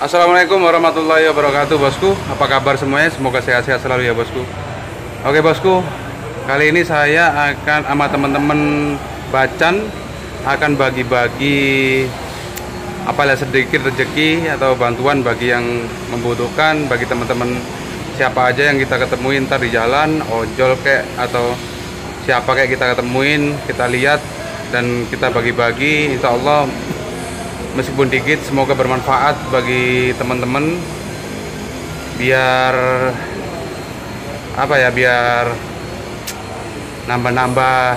Assalamualaikum warahmatullahi wabarakatuh bosku. Apa kabar semuanya? Semoga sehat-sehat selalu ya bosku. Oke bosku. Kali ini saya akan sama teman-teman Bacan Akan bagi-bagi Apalah sedikit rezeki Atau bantuan bagi yang membutuhkan Bagi teman-teman Siapa aja yang kita ketemuin ntar di jalan Ojol kek atau Siapa kayak kita ketemuin Kita lihat dan kita bagi-bagi. Insya Allah meskipun dikit semoga bermanfaat bagi teman-teman. Biar apa ya biar nambah-nambah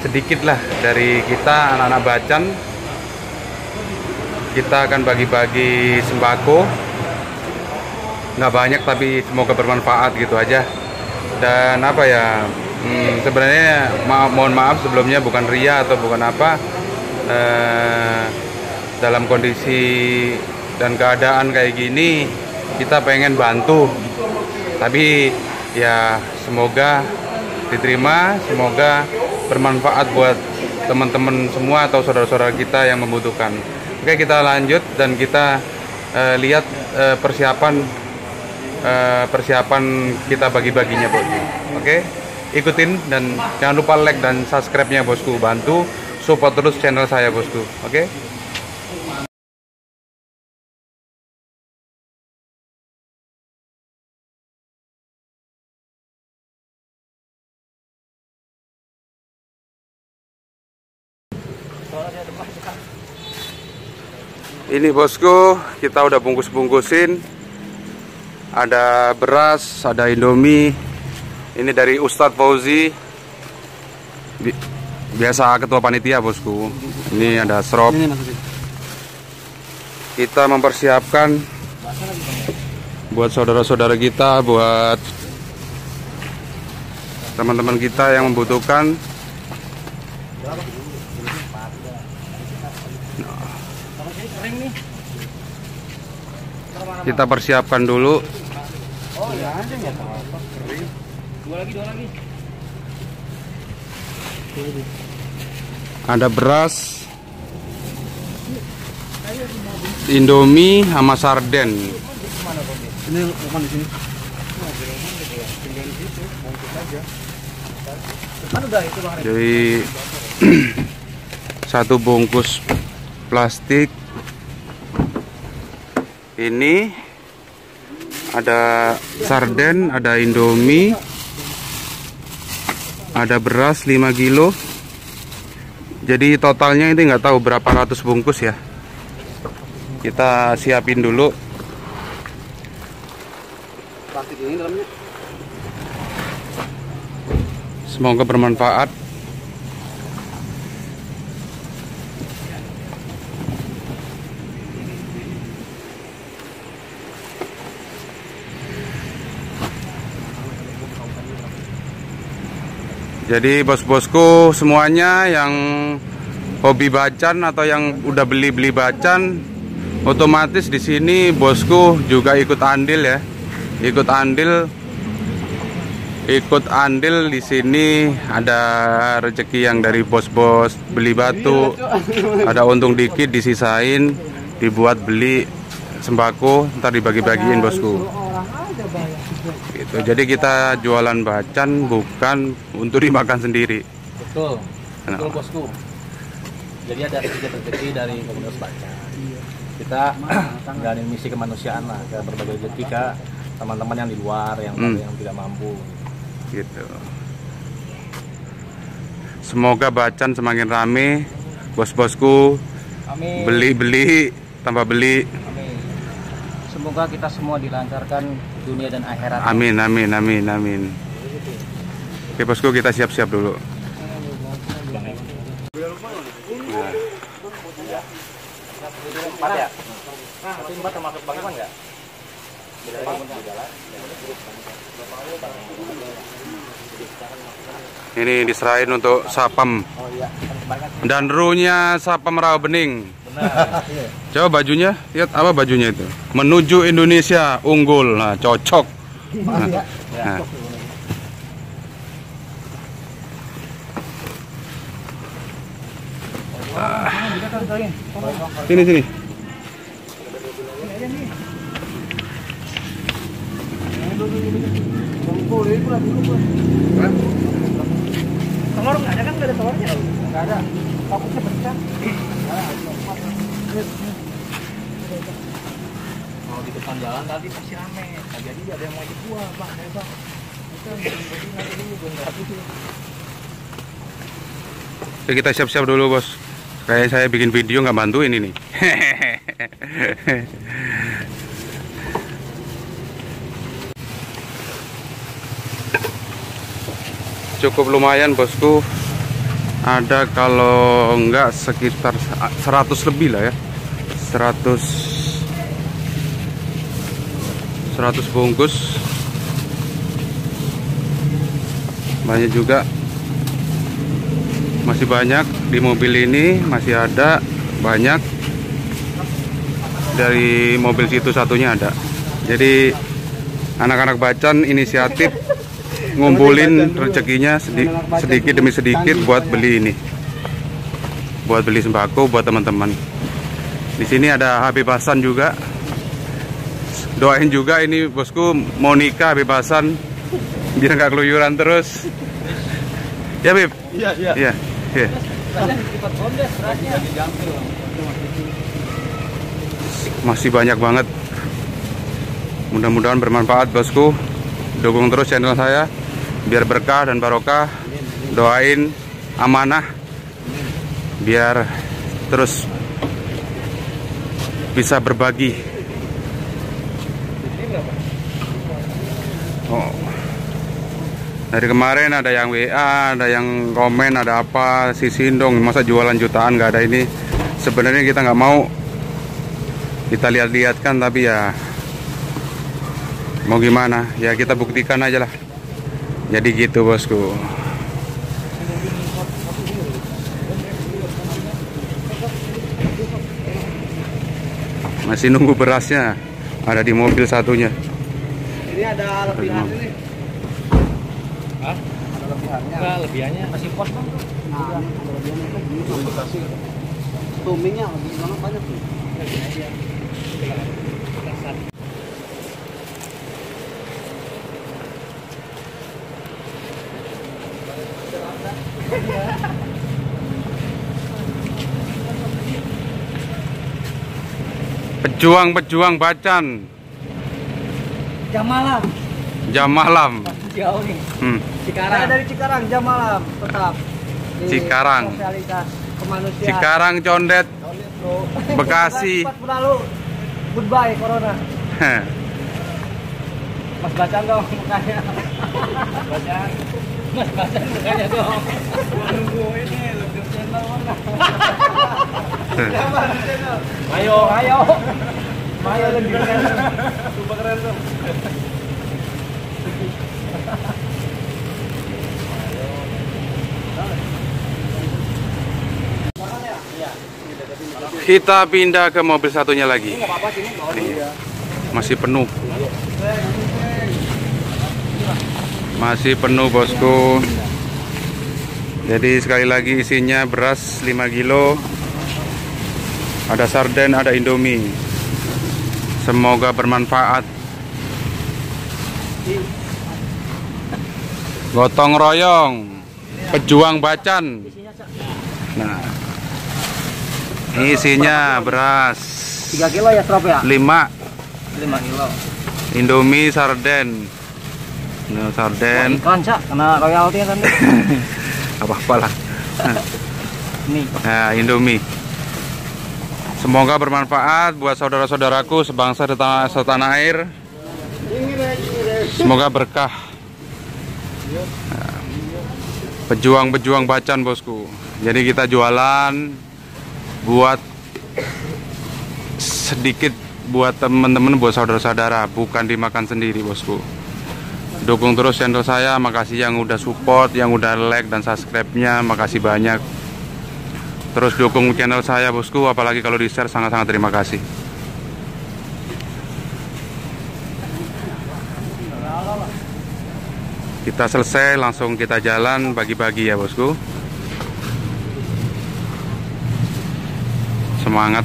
sedikit lah dari kita anak-anak bacan. Kita akan bagi-bagi sembako. Nggak banyak tapi semoga bermanfaat gitu aja. Dan apa ya hmm, sebenarnya ma mohon maaf sebelumnya bukan ria atau bukan apa. Eh, dalam kondisi dan keadaan kayak gini kita pengen bantu. Tapi ya semoga diterima semoga bermanfaat buat teman-teman semua atau saudara-saudara kita yang membutuhkan. Oke kita lanjut dan kita uh, lihat uh, persiapan uh, persiapan kita bagi-baginya bos. Oke ikutin dan jangan lupa like dan subscribe nya bosku. Bantu support terus channel saya bosku. Oke Ini bosku, kita udah bungkus-bungkusin. Ada beras, ada Indomie. Ini dari Ustadz Fauzi. Biasa ketua panitia bosku. Ini ada serop. Kita mempersiapkan buat saudara-saudara kita, buat teman-teman kita yang membutuhkan kita persiapkan dulu. Ada beras Indomie sama sarden. Ini bukan di sini. Jadi satu bungkus plastik ini ada sarden ada indomie ada beras 5 kilo. Jadi totalnya ini nggak tahu berapa ratus bungkus ya. Kita siapin dulu. Semoga bermanfaat Jadi bos-bosku semuanya yang hobi bacan atau yang udah beli-beli bacan otomatis di sini bosku juga ikut andil ya. Ikut andil ikut andil di sini ada rezeki yang dari bos-bos beli batu ada untung dikit disisain dibuat beli sembako ntar dibagi-bagiin bosku. Gitu. Jadi kita jualan bacan bukan untuk dimakan sendiri. Betul. Kenapa? betul bosku. Jadi ada sedikit rezeki dari komunitas baca. Kita menjalani misi kemanusiaan lah ke berbagai rezeki ke teman-teman yang di luar yang Hmm. yang tidak mampu. Gitu. Semoga bacan semakin rame bos-bosku. Beli-beli tambah beli. Amin. Semoga kita semua dilancarkan dunia dan akhirat. amin amin amin amin oke bosku kita siap-siap dulu. Ini diserahin untuk sapam. Dan runya sapam rawa bening. Coba bajunya lihat apa bajunya itu. Menuju Indonesia unggul. Nah cocok. Nah, nah. Sini sini. Telur nggak ada kan nggak ada telurnya? Nggak ada. Fokusnya pecah. Kalau di depan jalan tadi pasti rame. Jadi ada yang mau ikut gua, bang, ayo bang. Bukan, jadi nanti dulu gua nggak dulu. Oke, kita siap-siap dulu bos kayak saya bikin video nggak bantuin ini cukup lumayan bosku. Ada kalau enggak sekitar 100 lebih lah ya. 100 100 bungkus. Banyak juga. Masih banyak di mobil ini masih ada banyak. Dari mobil situ satunya ada. Jadi anak-anak bacan inisiatif ngumpulin rezekinya sedi- sedikit demi sedikit buat beli ini. Buat beli sembako buat teman-teman. Di sini ada Habib Hasan juga. Doain juga ini bosku mau nikah Habib Hasan. Biar nggak keluyuran terus. Ya Bib? Iya, iya. iya iya masih banyak banget. Mudah-mudahan bermanfaat bosku. Dukung terus channel saya biar berkah dan barokah. Doain amanah biar terus bisa berbagi dari kemarin ada yang WA ada yang komen ada apa si Sindong masa jualan jutaan nggak ada ini. Sebenarnya kita nggak mau. Kita lihat-lihatkan tapi ya mau gimana? Ya kita buktikan aja lah. Jadi gitu bosku. Masih nunggu berasnya. Ada di mobil satunya. Ini ada lebihan ini. Enggak, lebihannya. Masih pos bang. Nah, ada lebihannya kan gini. Tumingnya lebih banget banyak tuh. pejuang-pejuang bacan Jam malam. jam malam Jauh nih. hmm. Cikarang. Saya dari Cikarang jam malam tetap. Di Cikarang. Sosialitas kemanusiaan. Cikarang Condet Solid, bro. Bekasi. Cepat berlalu. Goodbye corona. Mas Bacan dong mukanya. Bacan. Mas Bacan mukanya dong. Nunggu ini lebih channel mana? Ayo, ayo. Ayo lebih keren. Super keren tuh. Kita pindah ke mobil satunya lagi. Masih penuh. Masih penuh bosku. Jadi sekali lagi isinya beras 5 kilo. Ada sarden ada indomie. Semoga bermanfaat. Gotong royong. Pejuang bacan. Nah isinya beras 3 kilo ya strop ya? 5 5 kilo. Indomie sarden. Nah, sarden Iklan cak, kena royalti kan nih. apa-apa lah. Nih. Nah, Indomie. Semoga bermanfaat buat saudara-saudaraku sebangsa di tanah setanah air. Semoga berkah. Pejuang-pejuang bacan bosku. Jadi kita jualan buat sedikit buat teman-teman buat saudara-saudara bukan dimakan sendiri bosku. Dukung terus channel saya makasih yang udah support yang udah like dan subscribe-nya makasih banyak. Terus dukung channel saya bosku apalagi kalau di share sangat-sangat terima kasih. Kita selesai langsung kita jalan bagi-bagi ya bosku semangat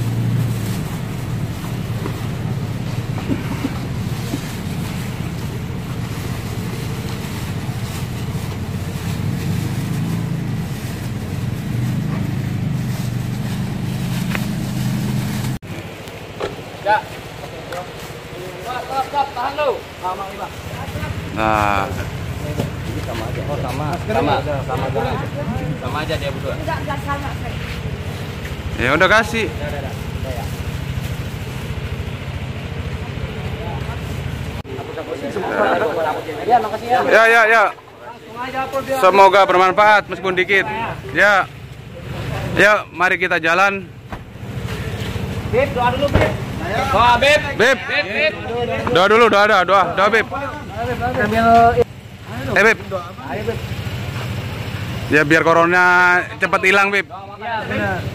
Nah. Sama aja. Oh, sama. Sama. Sama, sama, sama aja dia berdua. Enggak, enggak sama ya udah kasih. Ya, makasih ya. Ya, ya, ya. Semoga bermanfaat meskipun dikit. Ya. Ya, mari kita jalan. Beb, doa dulu, Beb. Doa, Beb. Beb. Beb, Beb. Doa dulu, doa, doa, doa, doa, Beb. Sambil Eh, Beb. Ya biar corona cepat hilang, Beb. Ya, benar.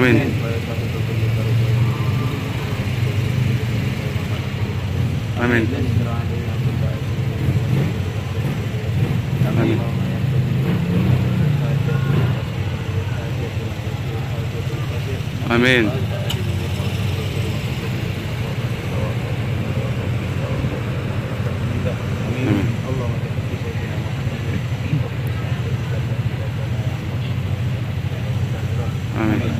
Amin. Amin. Amin. Amin. Amin.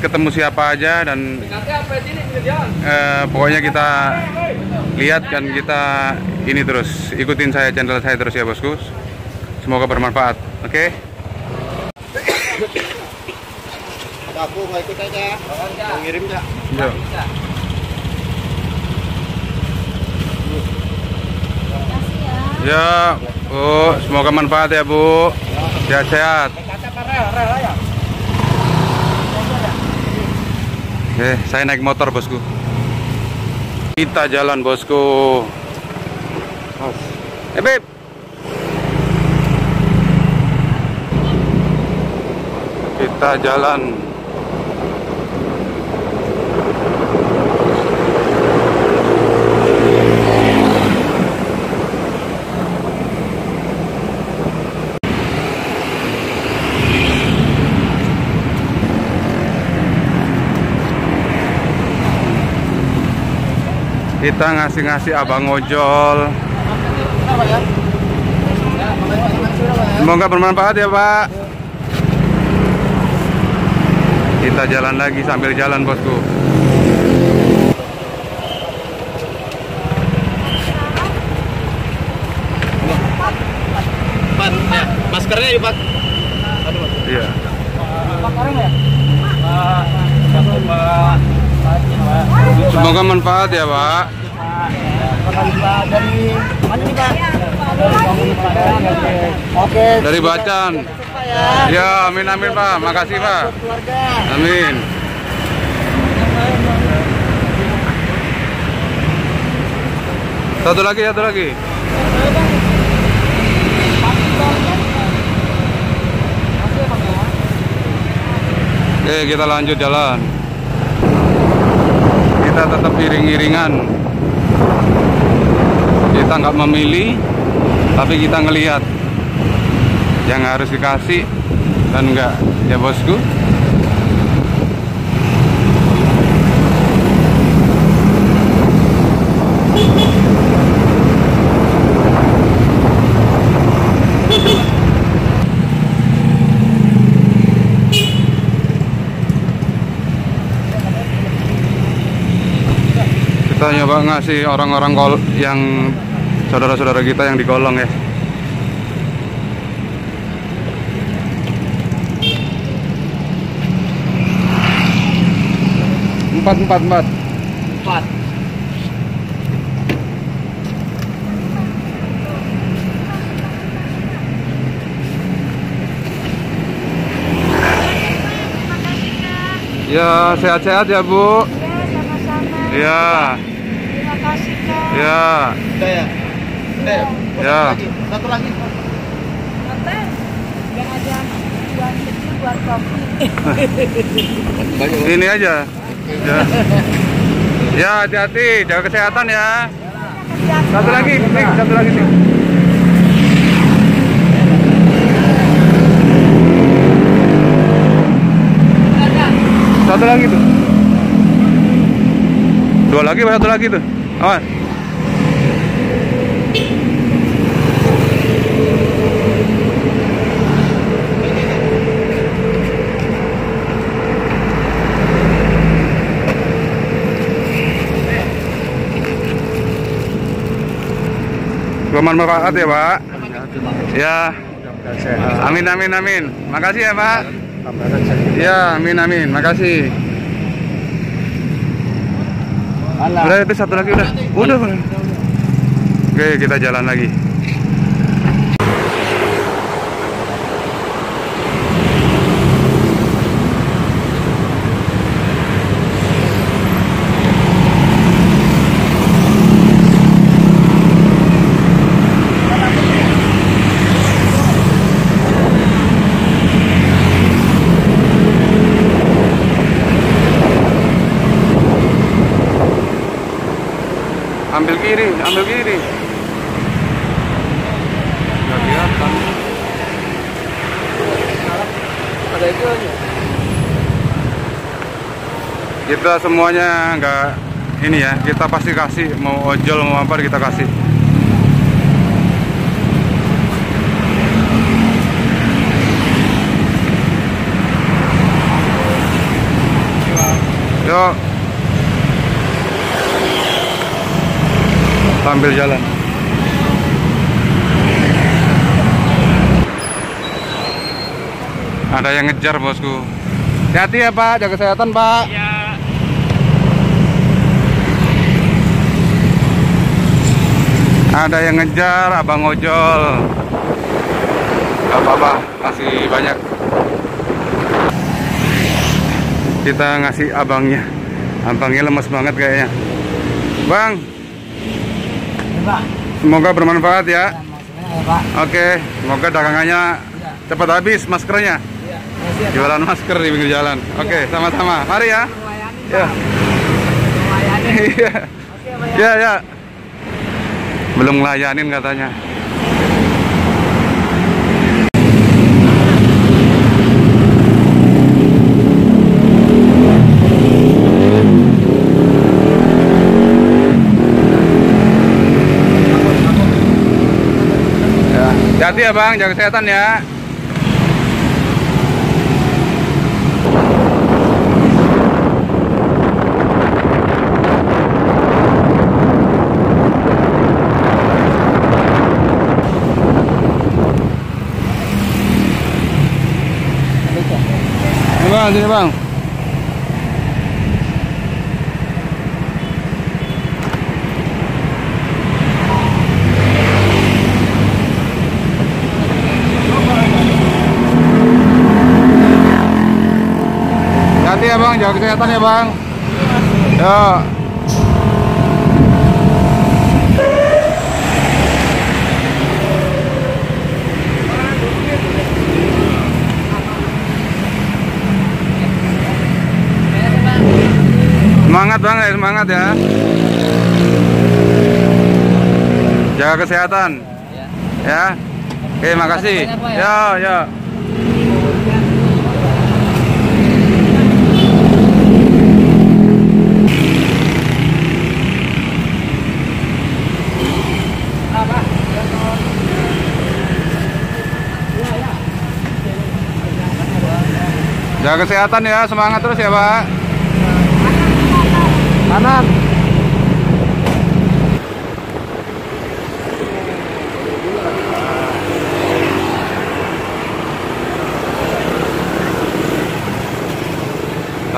ketemu siapa aja dan eh, pokoknya kita lihat dan kita ini terus ikutin saya channel saya terus ya bosku. Semoga bermanfaat. Oke. aku mau ikut aja mau ngirim nggak. Makasih ya. Ya, Bu, semoga manfaat ya, Bu. Sehat-sehat. Oke, saya naik motor, Bosku. Kita jalan, Bosku. Eh, Beb. Kita jalan. Kita ngasih-ngasih abang ojol. Semoga bermanfaat ya, Pak. Kita jalan lagi sambil jalan, Bosku. Pak, ya, maskernya yuk Pak. Iya. Manfaat ya, Pak. Dari mana nih Pak? Oke. Dari Bacan. Ya, amin amin, Pak. Makasih, Pak. Amin. Satu lagi, satu lagi. Oke, kita lanjut jalan. Kita tetap iring-iringan. Kita nggak memilih, tapi kita ngelihat. Yang harus dikasih dan enggak ya bosku kita nyoba ngasih orang-orang kol yang saudara-saudara kita yang digolong ya empat empat empat Empat. ya sehat-sehat ya bu Ya, sama-sama. ya kasih, Kak. ya Udah ya? Udah ya? Ya. Satu lagi. Satu lagi. Yang ada buat kecil buat kopi. ini aja ya ya hati-hati jaga kesehatan ya satu lagi Tik. satu lagi Tik. satu lagi tuh dua lagi apa satu lagi tuh awas bermanfaat ya pak. Ya. Amin amin amin. Makasih ya pak. Ya amin amin. Makasih udah itu satu lagi udah. Udah udah. oke kita jalan lagi ambil kiri ambil kiri. Nggak kelihatan. Ada itu aja. kita semuanya nggak ini ya kita pasti kasih mau ojol mau apa kita kasih yuk sambil jalan ada yang ngejar bosku hati ya pak jaga kesehatan pak Ya. Ada yang ngejar abang ojol. Gak apa-apa, masih banyak. Kita ngasih abangnya. Abangnya lemes banget kayaknya. Bang. Semoga bermanfaat ya. Ya, Pak. Oke, semoga dagangannya cepat habis maskernya. Iya. Ya, Jualan masker di pinggir jalan. Oke, sama-sama. Mari ya. Ya. Iya. Ya, ya. Belum ngelayanin katanya. Ya, hati ya bang, jaga kesehatan ya. Ini bang, sini bang. Hati ya bang, jaga kesehatan ya bang. Ya. Semangat bang, ya, semangat ya. Jaga kesehatan. Ya. Oke, makasih. ya. Ya, Jaga kesehatan ya, semangat terus ya, Pak. Kanan.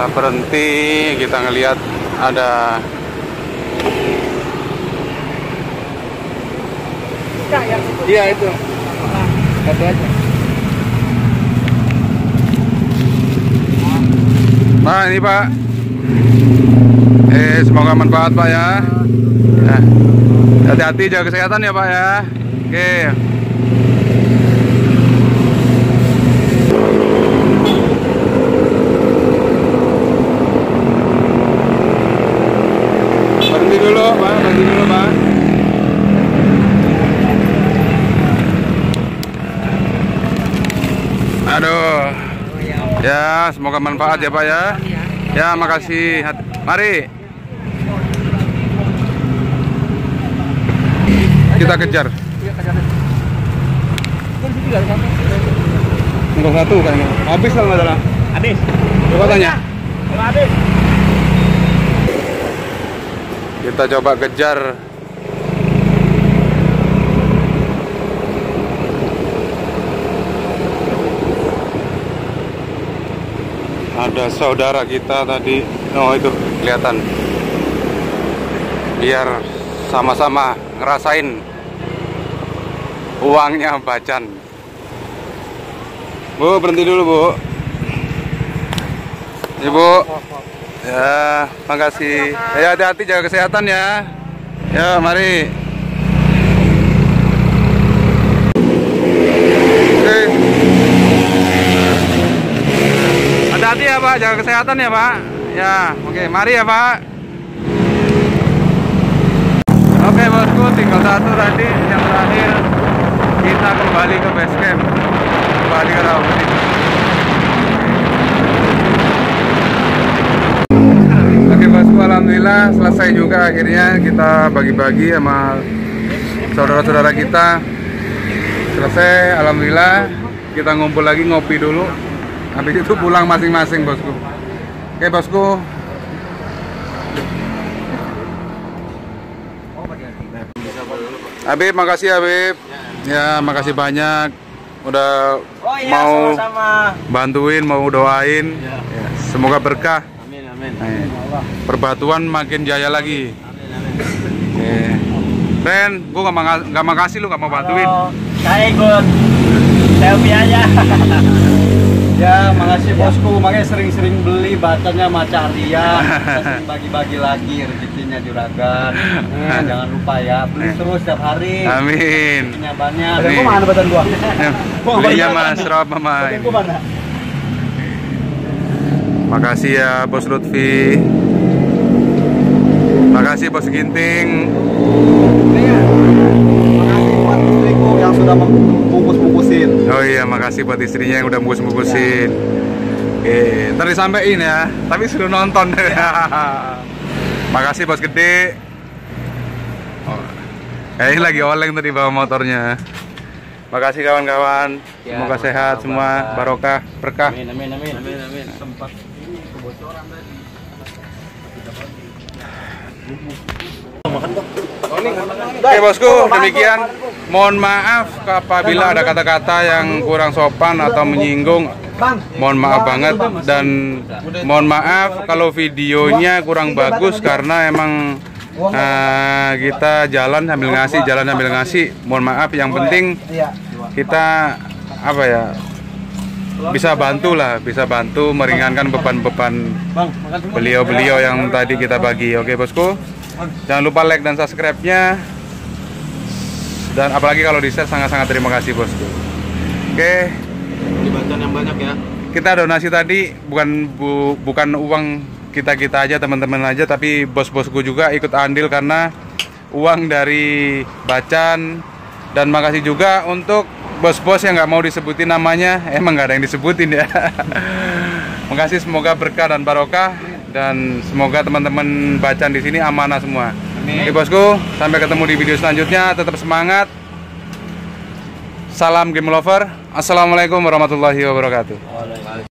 kita berhenti kita ngelihat ada Iya itu. Satu aja. Pak ini Pak. Eh semoga manfaat Pak ya. Ya. Hati-hati jaga kesehatan ya Pak ya. Oke. Berhenti dulu Pak Berhenti dulu Pak Aduh Ya, semoga manfaat ya Pak ya. Ya, makasih. Mari. Kita kejar. Nomor satu kayaknya. Habis kalau nggak salah. Habis. Coba tanya. Habis. Kita coba kejar. Ada saudara kita tadi. Oh itu kelihatan. Biar sama-sama ngerasain uangnya bacan. Bu berhenti dulu bu. Ibu. Ya, makasih. Ya, hati-hati jaga kesehatan ya. Ya, mari. Oke. Hati-hati ya, Pak. Jaga kesehatan ya, Pak. Ya, oke. Mari ya, Pak. Oke, bosku. Tinggal satu tadi yang terakhir. Kita kembali ke base camp. Kembali ke Rawabudi. Oke bosku, alhamdulillah selesai juga akhirnya kita bagi-bagi sama saudara-saudara kita. Selesai, alhamdulillah kita ngumpul lagi ngopi dulu. Habis itu pulang masing-masing bosku. Oke bosku. Habib, makasih Habib. Ya, makasih banyak udah Oh iya, mau sama-sama. bantuin, mau doain. Ya. Ya, semoga berkah. Amin, amin. Eh, Perbatuan makin jaya lagi. Oke. Ren, gua gak, manga- nggak makasih lu gak mau bantuin. Halo, saya ikut selfie aja. Ya, makasih bosku. Makanya sering-sering beli bacanya sama Cahlia. Kita sering bagi-bagi lagi rezekinya juragan. Eh, jangan lupa ya, beli terus setiap hari. Amin. Rezekinya banyak. Amin. Gua mana batan gua? Belinya mas Rob sama ini. Mana? Makasih ya Bos Lutfi. Makasih Bos Ginting. Makasih buat istriku yang sudah. Oh iya, makasih buat istrinya yang udah bungkus-bungkusin. Oke, ntar disampein ya. Tapi suruh nonton. makasih Bos Gede. Oh, kayaknya lagi oleng tadi bawa motornya. Makasih kawan-kawan. Ya, Semoga sehat semua, barokah, berkah. Amin, amin, amin. Amin, amin. Sempat ini kebocoran tadi. Oke bosku, demikian. Mohon maaf apabila ada kata-kata yang kurang sopan atau menyinggung. Mohon maaf banget dan mohon maaf kalau videonya kurang bagus karena emang eh, kita jalan sambil ngasih, jalan sambil ngasih. Mohon maaf, yang penting kita apa ya bisa bantu lah, bisa bantu meringankan beban-beban beliau-beliau yang tadi kita bagi. Oke bosku, jangan lupa like dan subscribe-nya. Dan apalagi kalau di share sangat-sangat terima kasih bosku. Oke, Dibaca yang banyak ya. kita donasi tadi bukan bu- bukan uang kita kita aja teman-teman aja, tapi bos-bosku juga ikut andil karena uang dari Bacan dan makasih juga untuk bos-bos yang nggak mau disebutin namanya, emang nggak ada yang disebutin ya. makasih semoga berkah dan barokah dan semoga teman-teman Bacan di sini amanah semua. Oke bosku, sampai ketemu di video selanjutnya. Tetap semangat. Salam game lover. Assalamualaikum warahmatullahi wabarakatuh.